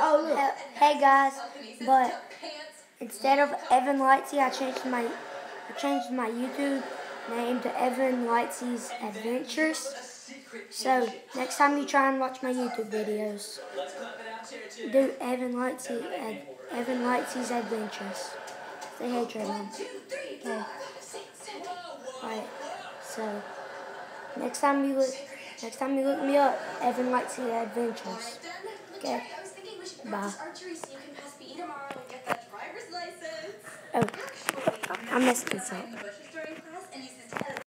Oh, look. Hey guys, but instead of Evan Lightsey, I changed my I changed my YouTube name to Evan Lightsey's Adventures. So next time you try and watch my YouTube videos, do Evan Lightsey Ad, Evan Lightsey's Adventures. Say hey, Trayvon. Okay. Alright. So next time you look next time you look me up, Evan Lightsey Adventures. Okay. Bye. Oh, I messed this up.